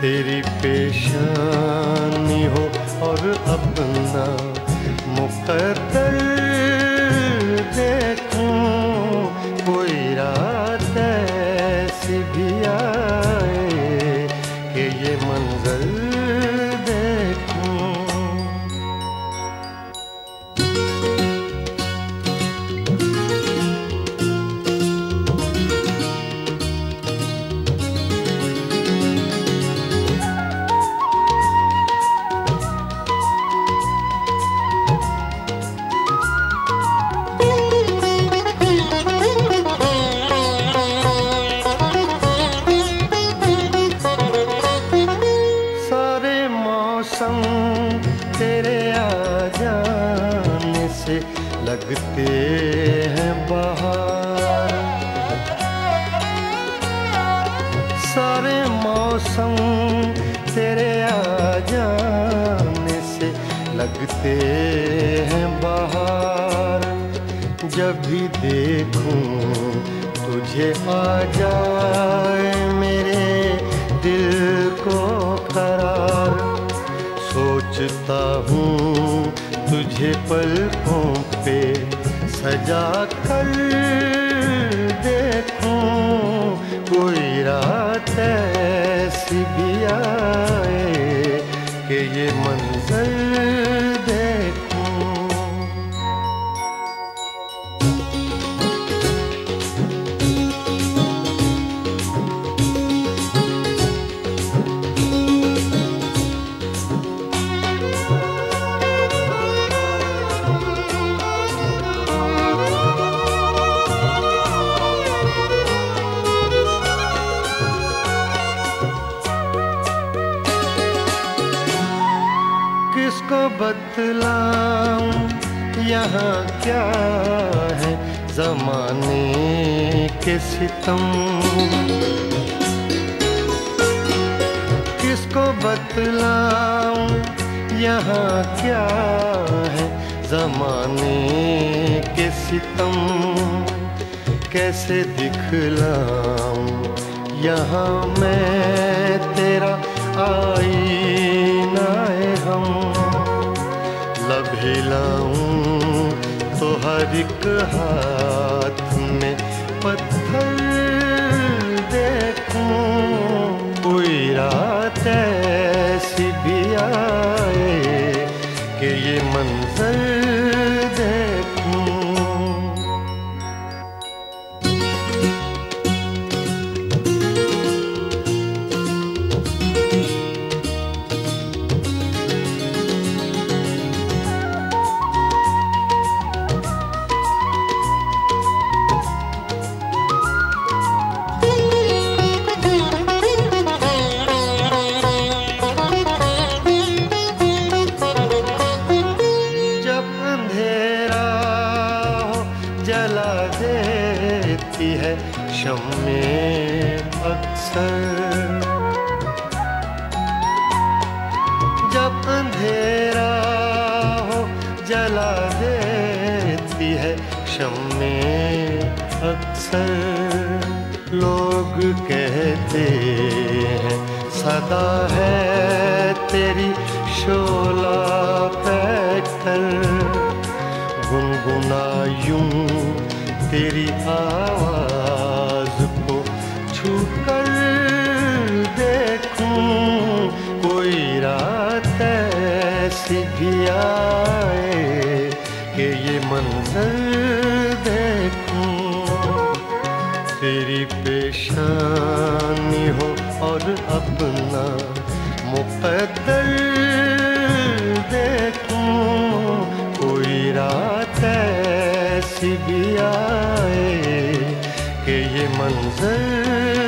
तेरी पेशानी हो और अपना मुकद्दर देखूँ कोई रात से लगते हैं बाहर। सारे मौसम तेरे आ जाने से लगते हैं बाहर। जब भी देखूँ तुझे आ जाए मेरे दिल को करार। सोचता हूँ तुझे पलकों पे सजा कर देखो। कोई रात ऐसी भी आए कि ये मंजर किसको बतलाऊं, यहाँ क्या है? जमाने के सितम। किसको बतलाऊं, यहाँ क्या है? जमाने के सितम। कैसे दिखलाऊं, यहाँ मैं तेरा आईना लभिलाऊं तो हर एक हाथ में पत्थर देखूँ। कोई रात ऐसी शम्मे अक्सर जब अंधेरा हो, जला देती है शम्मे अक्सर। लोग कहते हैं, सदा है तेरी शोला पैकर गुनगुना यूँ तेरी आवाज़ तरस भी आए कि ये मंजर देखूँ। तेरी पेशानी हो और अपना मुकदर देखूँ। कोई रात ऐसी भी आए कि ये मंजर